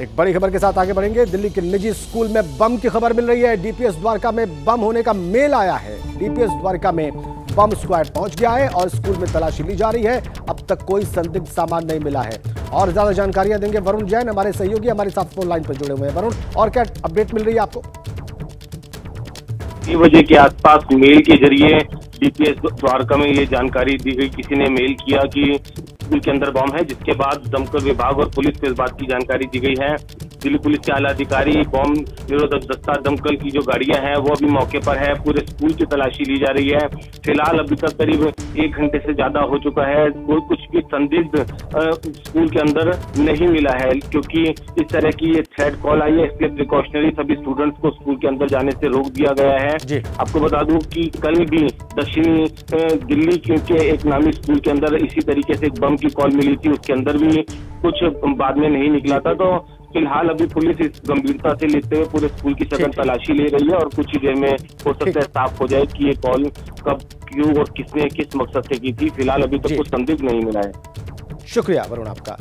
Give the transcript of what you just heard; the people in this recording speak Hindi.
एक बड़ी खबर के साथ आगे बढ़ेंगे। दिल्ली के निजी स्कूल में बम की खबर मिल रही है। डीपीएस द्वारका में बम होने का मेल आया है। डीपीएस द्वारका में बम स्क्वाड पहुँच गया है और स्कूल में तलाशी ली जा रही है। अब तक कोई संदिग्ध सामान नहीं मिला है। और ज़्यादा जानकारियाँ देंगे वरुण जैन, हमारे सहयोगी, हमारे साथ फ़ोन लाइन पर जुड़े हुए हैं। वरुण, और क्या अपडेट मिल रही है आपको? बजे के आसपास मेल के ज़रिए डीपीएस द्वारका में ये जानकारी दी गई किसी ने मेल किया कि स्कूल के अंदर बॉम्ब है, जिसके बाद दमकल विभाग और पुलिस को इस बात की जानकारी दी गई है दिल्ली पुलिस के आला अधिकारी बॉम्ब निरोधक दस्ता दमकल की जो गाड़ियाँ हैं वो अभी मौके पर है। पूरे स्कूल की तलाशी ली जा रही है। फ़िलहाल अभी तक करीब एक घंटे से ज़्यादा हो चुका है। कोई कुछ भी संदिग्ध स्कूल के अंदर नहीं मिला है क्योंकि इस तरह की ये थ्रेड कॉल आई है। इसलिए प्रिकॉशनरी सभी स्टूडेंट्स को स्कूल के अंदर जाने से रोक दिया गया है। आपको बता दूँ कि कल भी दक्षिणी दिल्ली के एक नामी स्कूल के अंदर इसी तरीके से एक बम की कॉल मिली थी। उसके अंदर भी कुछ बाद में नहीं निकला था। तो फ़िलहाल अभी पुलिस इस गंभीरता से लेते हुए पूरे स्कूल की सघन तलाशी ले रही है और कुछ ही देर में हो सकता है साफ़ हो जाए कि ये कॉल कब क्यों और किसने किस मकसद से की थी। फ़िलहाल अभी तक कुछ संदिग्ध नहीं मिला है। शुक्रिया वरुण आपका।